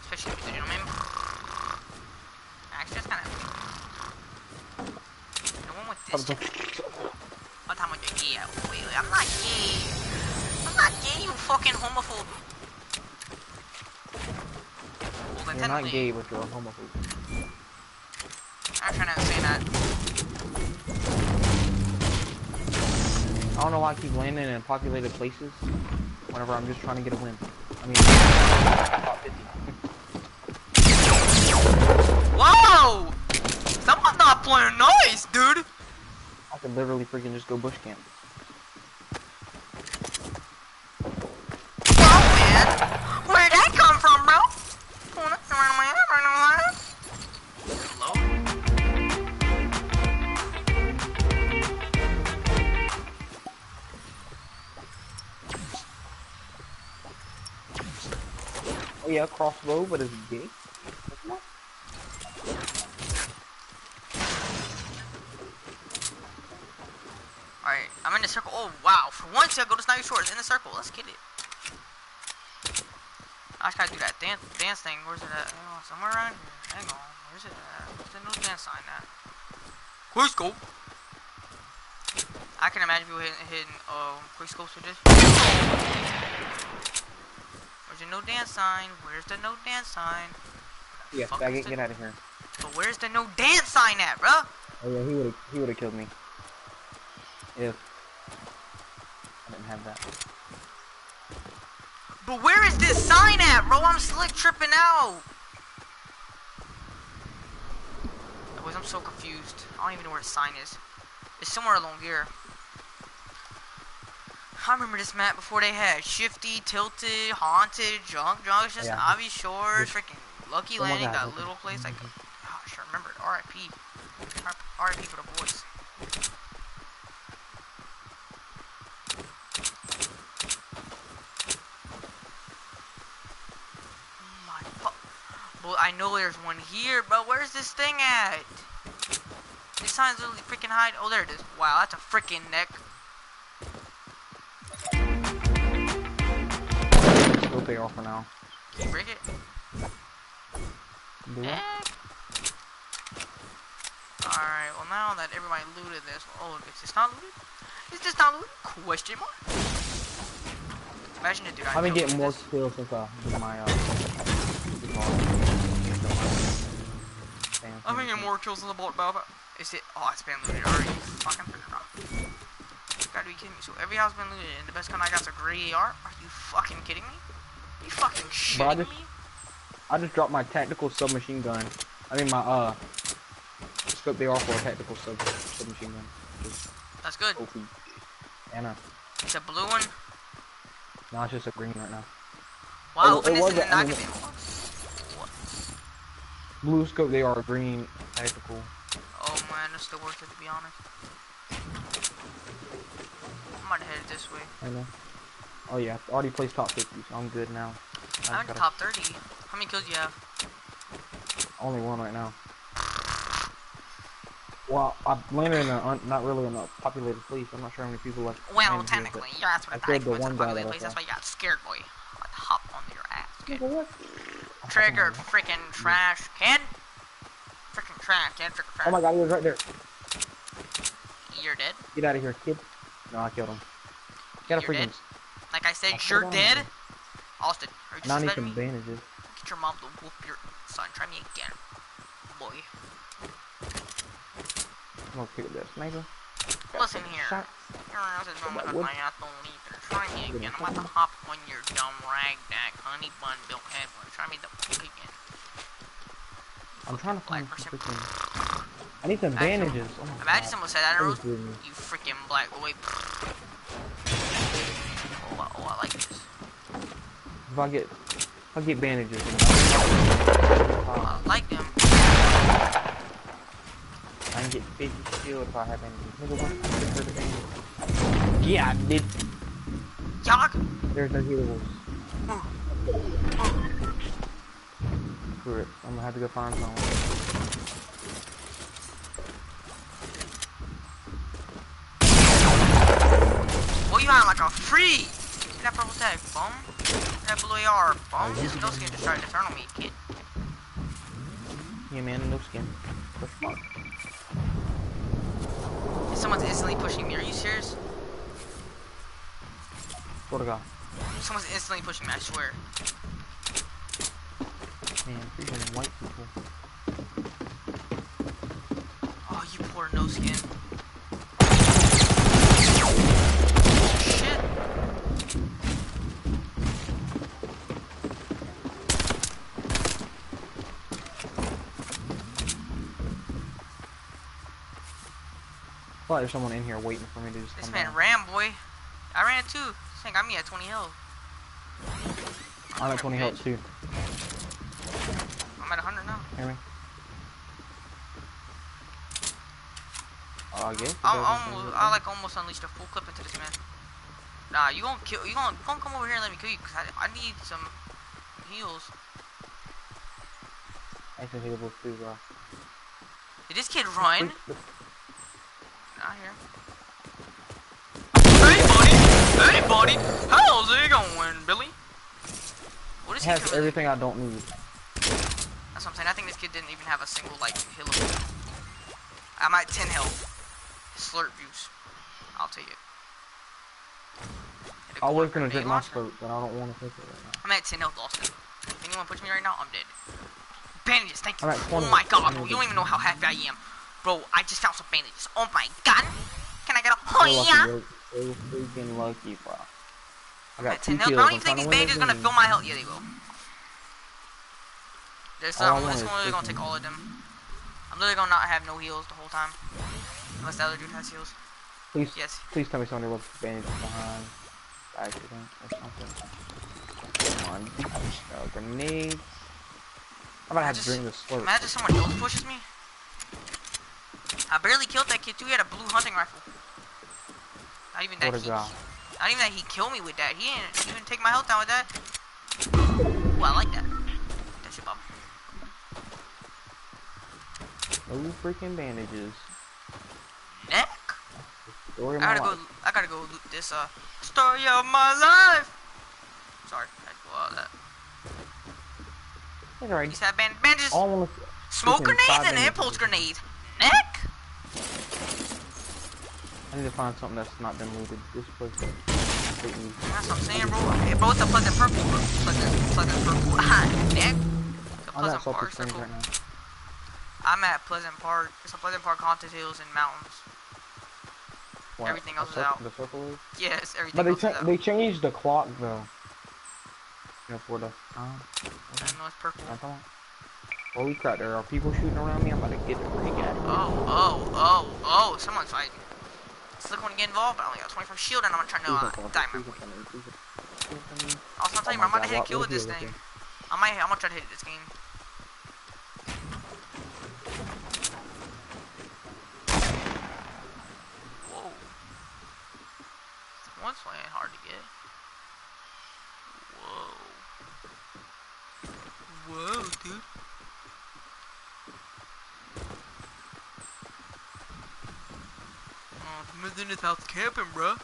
Especially ladies and gentlemen. Actually, that's kind of. The one with this. What time was you gay? Wait, wait, I'm not gay. I'm not gay, you fucking homophobe. Well, You're not gay, but you're a homophobe. I'm trying to say that. Don't know why I keep landing in populated places whenever I'm just trying to get a win. I mean, top [laughs] 50. Whoa! Someone's not playing nice, dude. I could literally freaking just go bush camp. Yeah, crossbow, but it's gay. Alright, I'm in the circle. Oh, wow. For once, I go to Snobby Shores in the circle. Let's get it. I just gotta do that dance, dance thing. Where's it at? Oh, somewhere around here. Hang on. Where's it at? Where's the no dance sign at? Quick scope. I can imagine people hitting, hitting uh, quick scopes with this. Where's the no dance sign? Where's the no dance sign? Yeah, is get the- out of here. But where's the no dance sign at, bro? Oh yeah, he would've he would have killed me. If I didn't have that. But where is this sign at, bro? I'm slick tripping out. Boys, I'm so confused. I don't even know where the sign is. It's somewhere along here. I remember this map before they had Shifty, Tilted, Haunted, Junk Junctions, Yeah. Ivy Shores, This- freaking Lucky Oh Landing, that little place. Like, gosh, I remember it. R.I.P. R.I.P. for the boys. Oh my fuck. Well, I know there's one here, but where's this thing at? This sign's literally freaking hide. Oh, there it is. Wow, that's a freaking neck. Off for now. Can you break it? Do. Eh. Alright, well now that everybody looted this, oh, is this not looted? Is this not looted? Question mark? Imagine it, dude. I've been getting more kills since I did my uh. I'm gonna get more kills than the bolt battle. Is it? Oh, it's been looted already. Fucking figured it out. You gotta be kidding me. So every house been looted, and the best gun I got's a gray AR? Are you fucking kidding me? Fucking I just- me? I just dropped my tactical submachine gun. I mean my uh. Scope they are for a tactical sub submachine gun. That's good. OP. And uh, It's a blue one. no, it's just a green right now. Wow, It- it this was and a- then knock I it? Blue scope they are green tactical. Oh man, it's still worth it to be honest. I'm gonna head this way. I know. Oh yeah, already placed top 50, so I'm good now. I I'm in top 30. How many kills do you have? Only one right now. Well, I landed in a un, not really in a populated place. I'm not sure how many people like. Well, landed here, technically, but you're that's I what killed the went to one the populated place. That's why you got scared, boy. I'd hop on your ass. Kid. I Triggered freaking trash, kid. Freaking trash, kid. Freaking trash. Oh my god, he was right there. You're dead. Get out of here, kid. No, I killed him. Got a You're freaking. dead? Like I said, I you're put on dead. Austin, are you I need some me? bandages. Get your mom to whoop your son. Try me again, boy. I'm pick up that sniper. Listen here. Shot. Your ass is gonna That cut wood. my ass don't either. Try me again. I'm about to hop on your dumb rag neck, honey bun built head. Try me the fuck again. I'm trying to find Black some person. freaking. I need some bandages. Oh Imagine god. someone said that, That Rose. was good news. You freaking black boy. If I get, if I get bandages. then- I like them. I can get 50 shield if I have bandages. Nigga, what? I just heard the bandages. Yeah, I did. Yog. There's no healables. Screw it. I'm gonna have to go find some. Well, you had like a free. Get that purple tag, bum. Get that blue AR, bum. Just no skin just tried to turn on me, kid. Yeah, man, no skin. The fuck? Someone's instantly pushing me. Are you serious? Swear to God. Someone's instantly pushing me. I swear. Man, freaking white people. Oh, you poor no skin. Shit. There's someone in here waiting for me to just This come man down. ran, boy. I ran too. This thing got me at 20 health. I'm at 20 health too. I'm at 100 now. Hear me? Uh, I guess. I, doesn't I, seem almost, I like almost unleashed a full clip into this man. Nah, you gonna kill? You gonna, gonna come over here and let me kill you? Cause I, I need some heals. I can healables too, bro. Did this kid run? Please, Not here. Hey buddy! Buddy! How's it going, Billy? What It is he has everything I don't need. That's what I'm saying. I think this kid didn't even have a single like healable. I'm at 10 health. Slurp juice. I'll take it. I was gonna drink my slurp, but I don't want to take it right now. I'm at 10 health, Austin. If anyone puts me right now, I'm dead. Bandages, thank you. I'm at 20. Oh my god, bro. You don't even know how happy I am. Bro, I just found some bandages. Oh my god. Can I get a oh yeah? So freaking lucky, bro. I got two 10 health. kills. I don't even think these bandages this gonna fill my health. Yeah, they will. There's I um, is one gonna take all of them. I'm literally gonna not have no heals the whole time. Unless the other dude has heals. Please, Yes. please tell me somebody left bandages behind. accident or something. Come on, uh, grenades. I'm gonna have to Just- drink this slurp. Imagine someone else pushes me. I barely killed that kid too. He had a blue hunting rifle. Not even that What a guy. Not even that he killed me with that. He didn't even take my health down with that. Ooh, I like that. That shit bop. No freaking bandages. Neck. Story of I gotta go. life. I gotta go loot this uh story of my life. Sorry, I had to go out of that. It's alright. He's had band bandages, All smoke grenades, and impulse grenades. Neck. I need to find something that's not been looted. This place. That's what I'm saying, bro. Hey, bro, it's a pleasant purple, bro. Pleasant, pleasant purple. [laughs] Neck. A I'm at park circle. right now. I'm at Pleasant Park. It's a Pleasant Park haunted hills and mountains. What, Everything the else is out. The circle is? Yes, everything But they else is out. they changed the clock though. You know, for the. Uh, I know it's purple. Holy crap! There are people shooting around me. I'm about to get the freak out. Oh, oh, oh, oh, someone's fighting. Look when to get involved, but I only got 24 shield and I'm going to try uh, diamond. I was not telling you, I'm about to hit a kill with this thing. I might, I'm gonna try to hit this game. One's playing hard to get. Whoa. Whoa, dude. The in his house camping, bruh.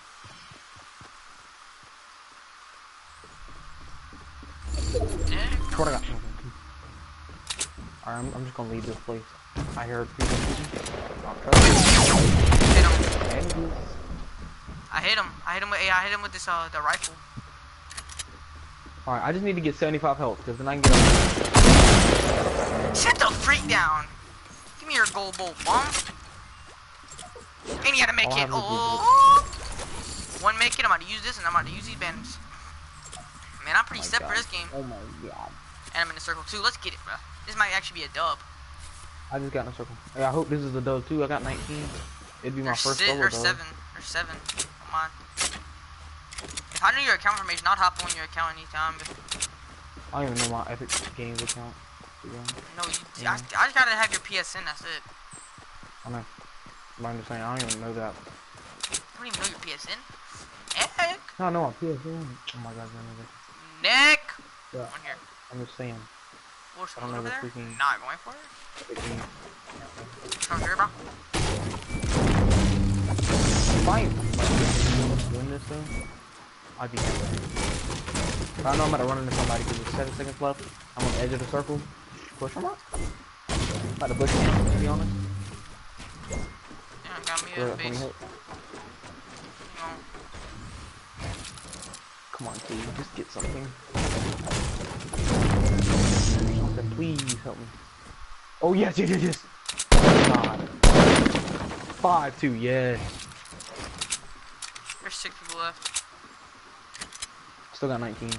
Swear to. Alright, I'm, I'm just gonna leave this place. I heard people. Hit him. I hit him. I hit him with. I hit him with this. Uh, the rifle. Alright, I just need to get 75 health, because then I can get up. Sit the freak down. Give me your gold bolt, bum. And you gotta make I'll it. Oh. One make it. I'm about to use this, and I'm about to use these bandages. Man, I'm pretty Oh set for this game. Oh my god. And I'm in the circle too. Let's get it, bro. This might actually be a dub. I just got in a circle. Hey, I hope this is a dub too. I got 19. It'd be my first six solo or dub. seven or seven. Come on. If I knew your account information, I'd hop on your account anytime. But I don't even know my Epic Games account. to be honest. no, you, Yeah. I, I just gotta have your PSN. That's it. I know. I'm just saying, I don't even know that. You don't even know your PSN. Nick. No, no, my PSN. Oh my god, I Nick. Yeah. On here. I'm just saying. What's I don't know the there? freaking- Not going for it. Games. Come here, bro. If I win this though, I'd be happy. I know I'm about to run into somebody because there's seven seconds left. I'm on the edge of the circle. Push him up. About to push him, to be honest. Yeah, got me a base. You Come on, please, just get something. Something, please help me. Oh yes, yes, yes, yes. God. Five two, yes. There's six people left. Still got 19.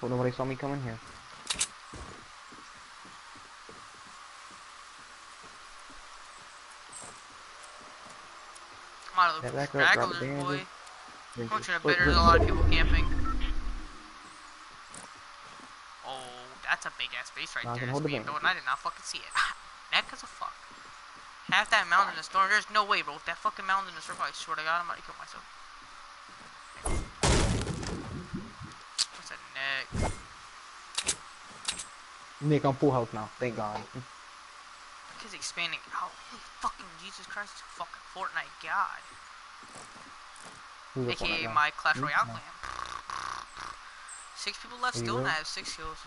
Hope nobody saw me coming here. Come on, Yeah, little back up, drop stragglers, the boy. Drink Don't you your know There's a lot of people camping. Oh, that's a big ass base right Nah, I there. That's hold the being bandage. built, and I did not fucking see it. [laughs] Neck as a fuck. Half that mountain in the storm. There's no way, bro. If that fucking mountain in the circle, I swear to God, I'm about to kill myself. What's that neck? Nick, I'm full health now. Thank God. Kid's expanding out. Holy fucking Jesus Christ, fucking Fortnite god. Who's up on AKA guy? my Clash hmm? Royale clan. Six people left Are still, and I have six kills.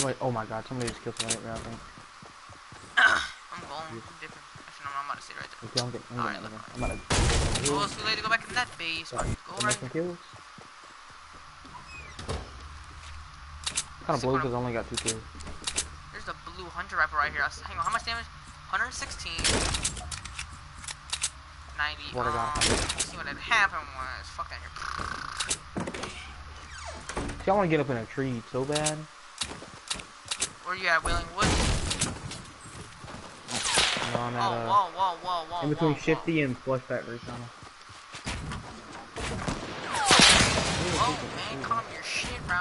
Oh, wait, oh my God, somebody just killed somebody right there. I'm going. I'm dipping. Actually, no, I'm about to stay right there. Okay, I'm getting, I'm Alright, getting look. another. I'm about oh, to Oh, it's too late to go back in that base. Yeah, Go Make right. some kills. Kind of Sick blows because I only got two kills hunter rifle right here. I was, hang on, how much damage? 116. 90. What um, I got. See what had happened was. Fuck that here. See, I want to get up in a tree so bad. Where you at, Wailing Woods? No, I'm at, oh, uh, whoa, whoa, whoa, whoa, in between whoa, Shifty whoa. and Flushback Rutana. Whoa, man, calm your shit, bro.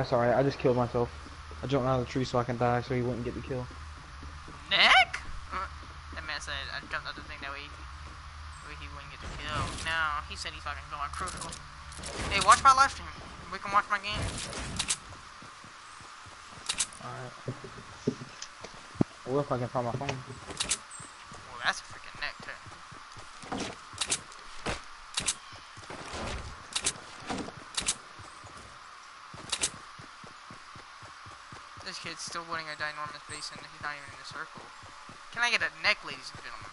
That's alright, I just killed myself. I jumped out of the tree so I can die so he wouldn't get the kill. Nick? Uh, That man said I jumped out the thing that way, way he wouldn't get the kill. No, he said he's fucking going crucial. Hey, watch my live stream. We can watch my game. Or if I can find my phone. Well, that's a freaking neck too. This kid's still winning a ginormous base and he's not even in the circle. Can I get a neck, ladies and gentlemen?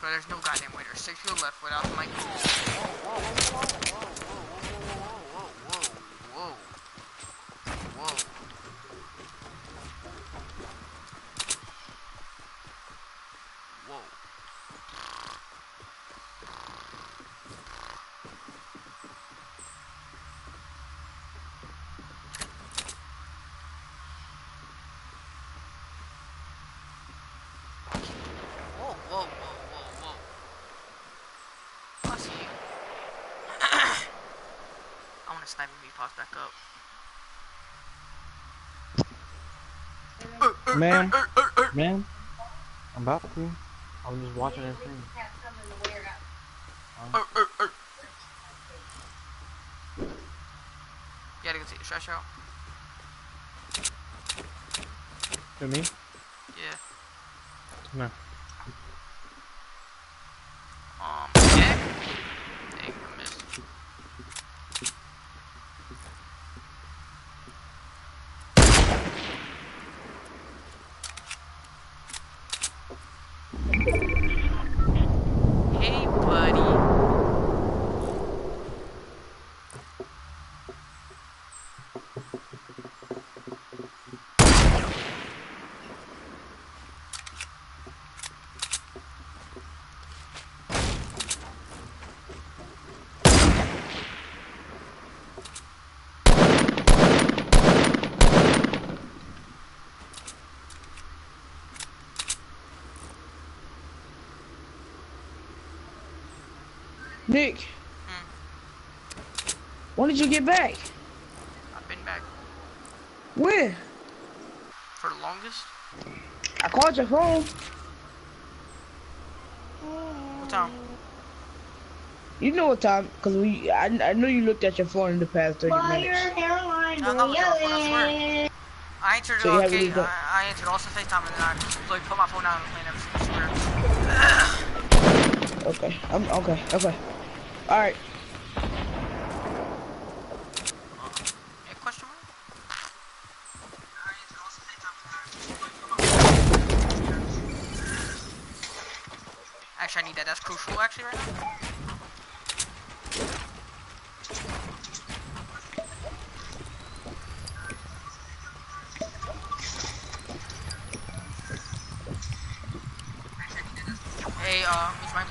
But there's no goddamn way. There's six people left without the mic. Pops back up. Ma'am? Man? I'm about to. I'm just watching this thing. You gotta go take the trash out. To me? Yeah. No. Um, yeah. Dang, I missed. Hey, buddy. Nick, Hmm. When did you get back? I've been back Where? for the longest. I called your phone. What time? You know what time? Cause we, I, I know you looked at your phone in the past 30 Why your minutes. hairline No, no, go no, I swear. yellow? I answered So okay. I, I answered also FaceTime and then I like put my phone down and playing everything. Swear. Okay, I'm okay, okay. All right. Yeah, question mark? Actually, I need that. That's crucial, actually, right now. Hey, uh, Miss Mike.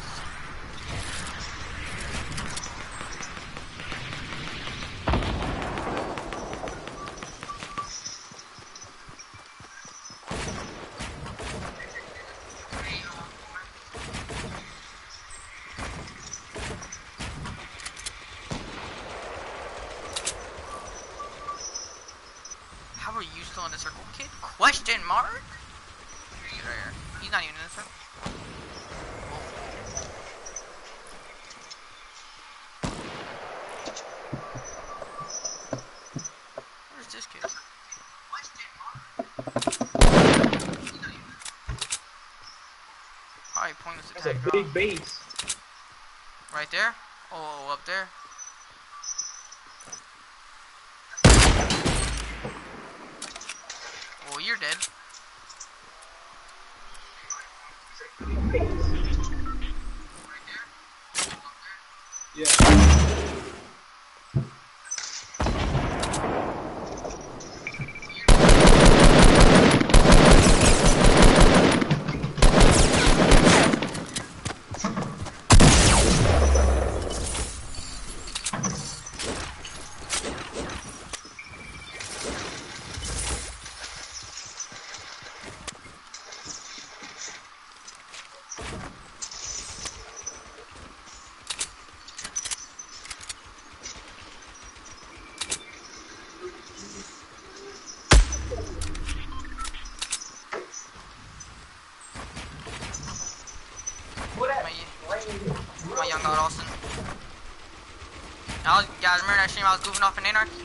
How are you still in the circle, kid? Question mark? He's right here. He's not even in the circle. Where's this kid? Alright, pointless That's a attack. huh? Big base. Right there? Oh, up there? Oh, you're dead. Yeah. I was, guys, remember stream I was goofing off in Anarchy?